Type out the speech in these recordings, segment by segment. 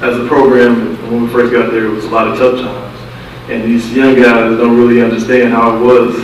As a program, when we first got there, it was a lot of tough times. And these young guys don't really understand how it was.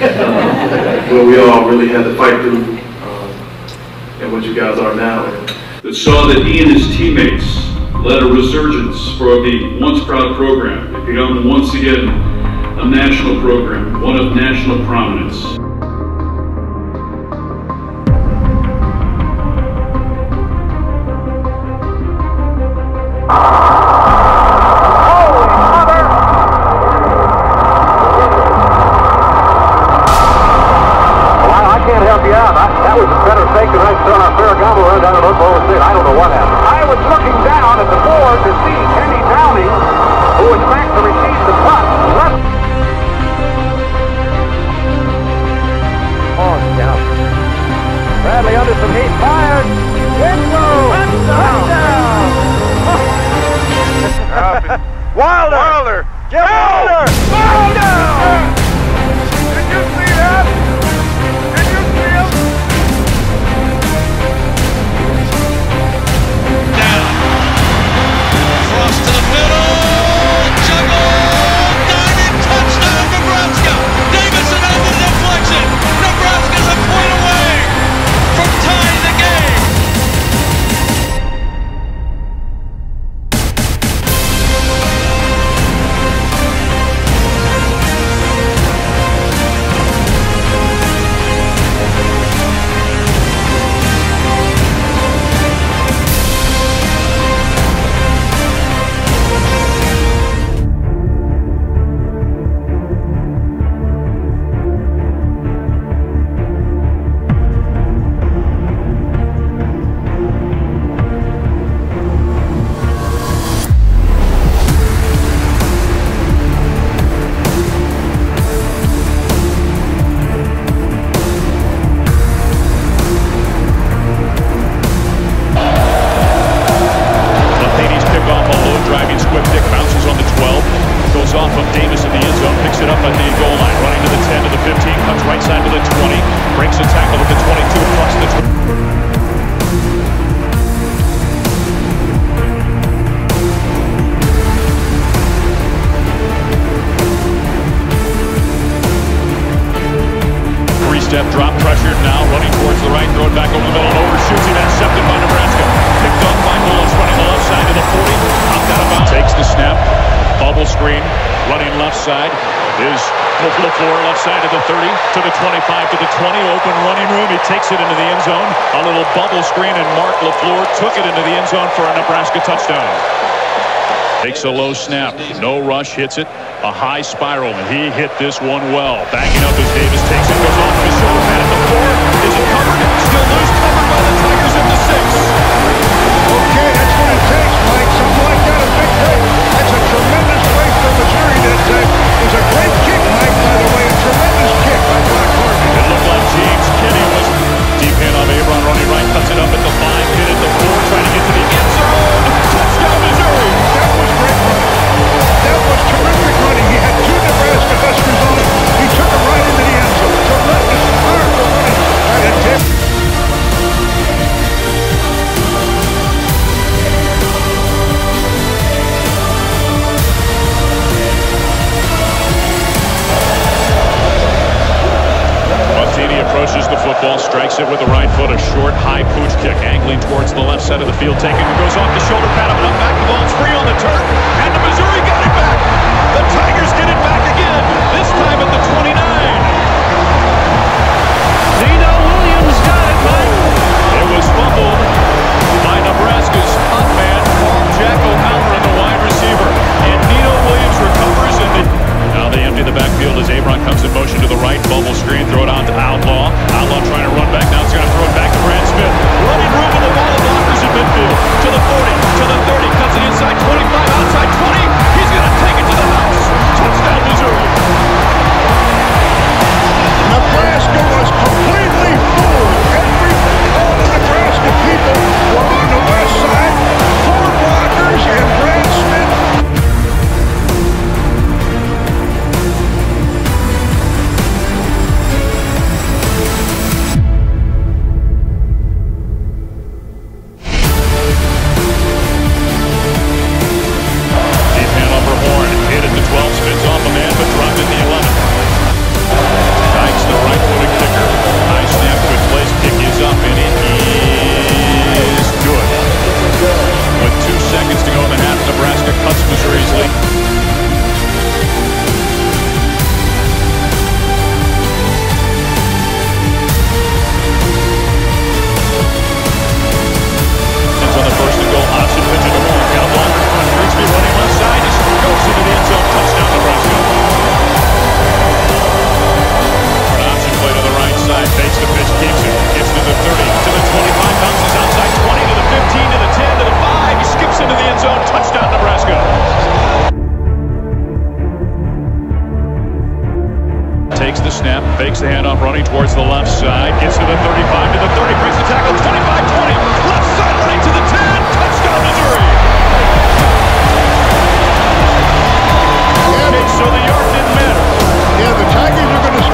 Uh, but we all really had to fight through um, and what you guys are now. That saw that he and his teammates led a resurgence for the once proud program. It become once again a national program, one of national prominence. Wilder. Wilder. Wilder. Wilder. Three-step drop pressure now running towards the right, throw it back over the middle, overshoots him, intercepted by Nebraska. Picked off by Mullins, running the left side to the 40, knocked out of bounds. Takes the snap, bubble screen, running left side is LeFlore, left side to the 30, to the 25, to the 20, open running room. He takes it into the end zone. A little bubble screen, and Mark LeFlore took it into the end zone for a Nebraska touchdown. Takes a low snap. No rush. Hits it. A high spiral. And he hit this one well. Backing up as Davis takes it. Goes off of his shoulder pad at the four. Is it covered? Still loose. Covered by the Tigers strikes it with the right foot, a short, high pooch kick, angling towards the left side of the field, taking it, goes off the shoulder pad. Of it, up back, the ball's free on the turf, and the Missouri got it back. The Tigers get it back again, this time at the 29. Dino snap, fakes the handoff, running towards the left side, gets to the 35, to the 30, breaks the tackle, 25, 20, left side, running to the 10, touchdown Missouri! And so the yard didn't matter. Yeah, the Tigers are going to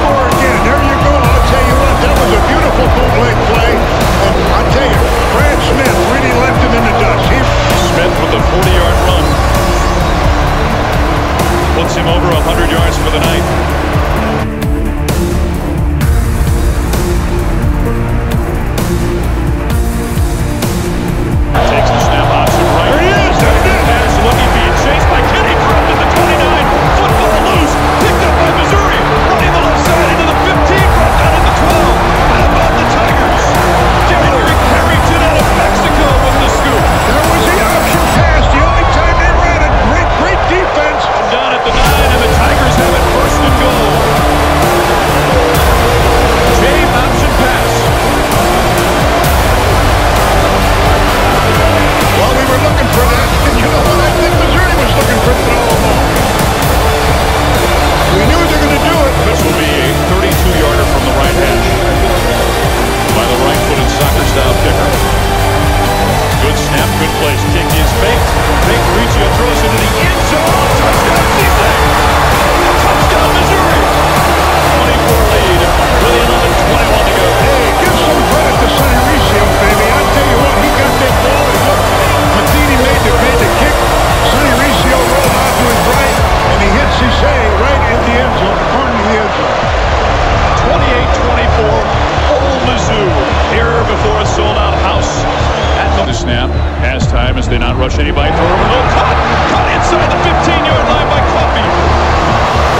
wide for. Oh, caught! Caught inside the 15-yard line by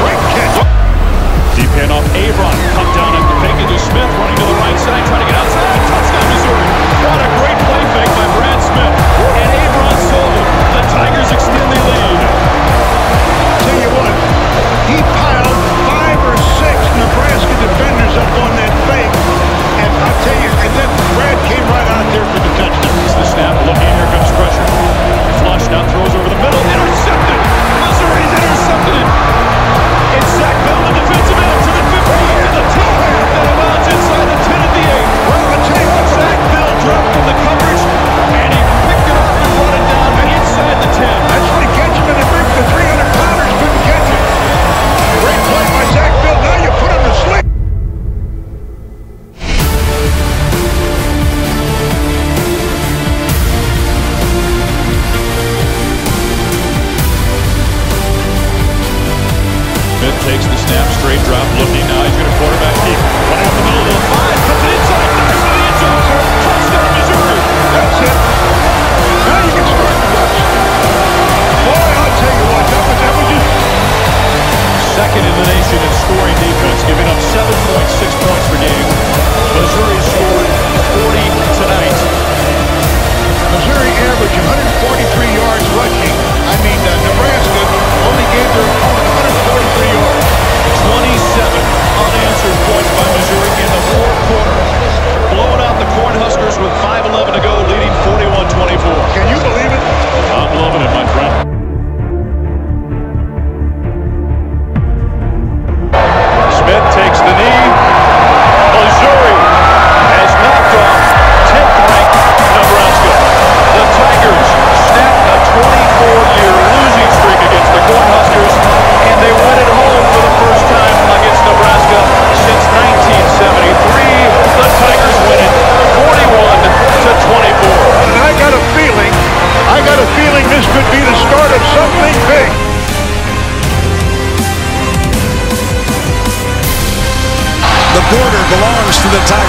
Great catch. Deep handoff, Abron. cut down at the fake to Smith, running to the right side, trying to get outside. Touchdown, Missouri. What a great play fake by Brad Smith. And Abron sold it. The Tigers extend the lead. second in the nation in scoring defense, giving up 7.6 points. comes to the top.